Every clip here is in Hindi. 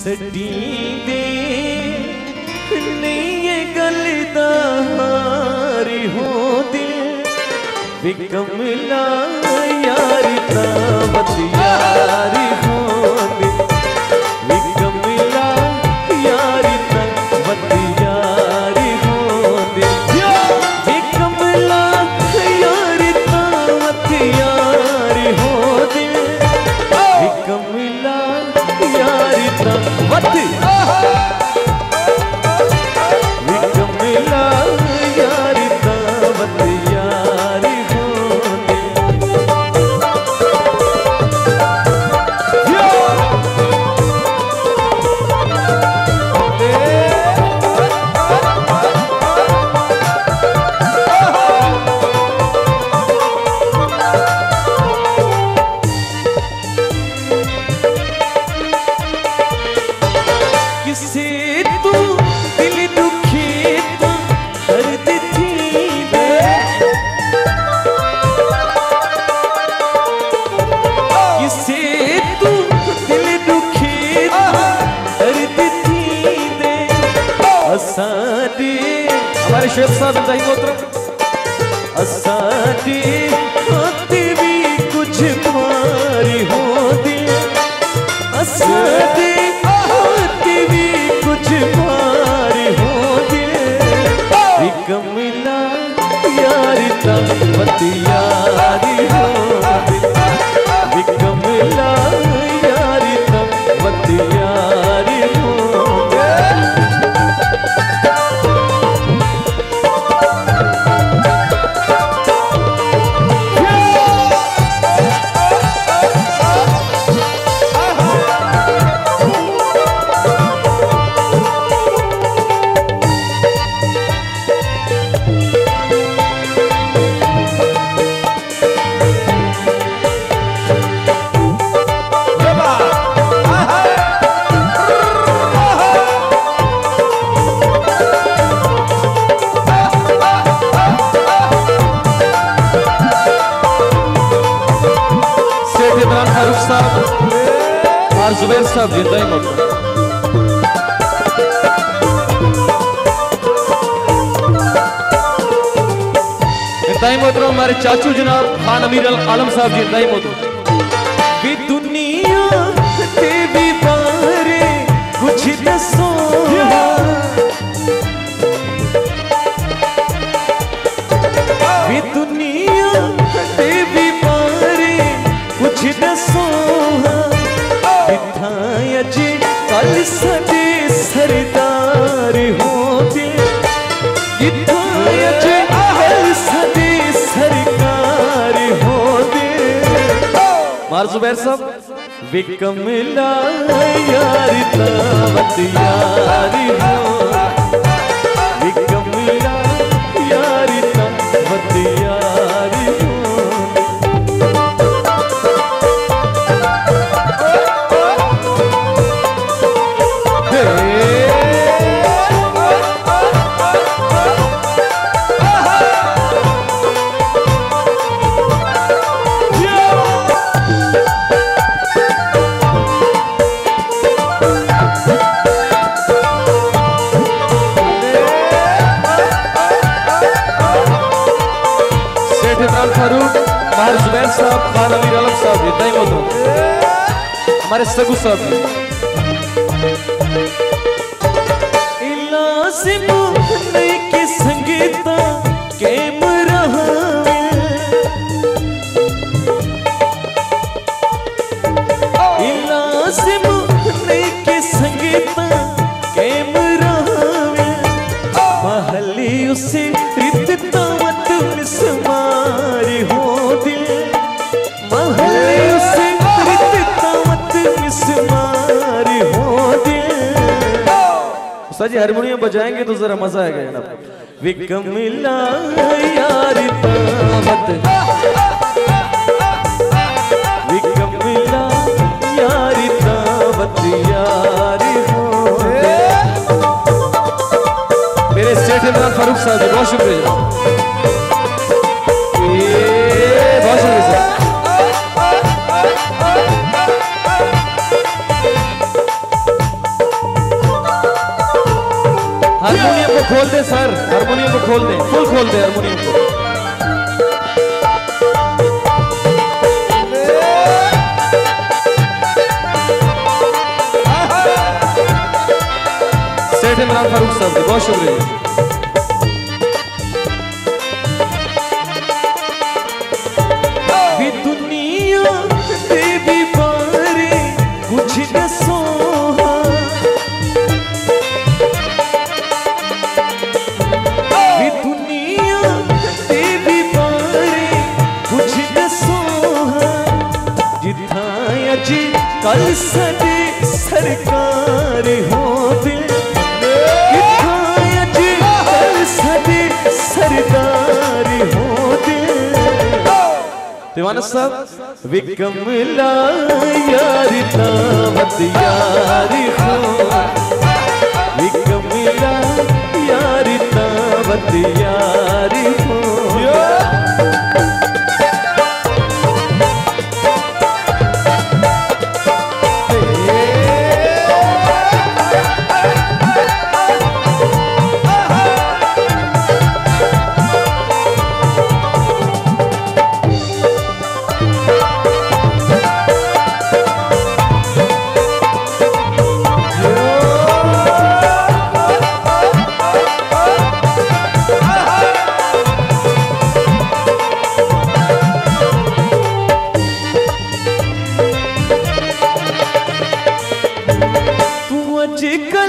सटी दे। नहीं गलदारी हो दिल। विकमला यार बतिया शेख साहब इंतजाही मोहतरम जुबेर साहब ज़िंदा ही मौका ज़िंदा हमारे चाचू जनाब खान अमीर अल आलम साहब जी ज़िंदा ही भी दुनिया ते भी बारे कुछ दसो दुनिया सॾे सरदार होंदे सॾे सरकार होंदे मार ज़ुबैर साहब। विकमला यार तावत हो इमरान फारूक मार जुबैर साहब खान अमीर आलम साहब हृदय इंतहाई मोहतरम हमारे सगु साहब सर जी हारमोनियम बजाएँगे तो जरा मज़ा आएगा जनाब विकमिला यार विकमला यारी यारी मेरे सेठ इमरान फारूक साहब बहुत शुक्रिया। हारमोनियम को खोल दे, सर। हारमोनियम को खोल दे। फुल खोल दे हारमोनियम को। सेठ इमरान फारूक साहब बहुत शुक्रिया। सब विकमला यारिता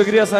Çok şükür.